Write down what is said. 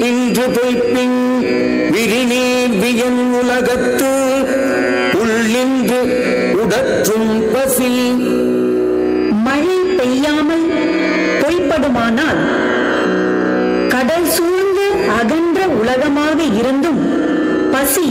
நின்று பொய்ப்பின் விரிநீர் வியன் உலகத்து உள்ளின்று உடற்றும் பசி மழை பெய்யாமல் பொய்ப்படுமானால் கடல் சூழ்ந்து அகன்ற உலகமாக இருந்தும் பசி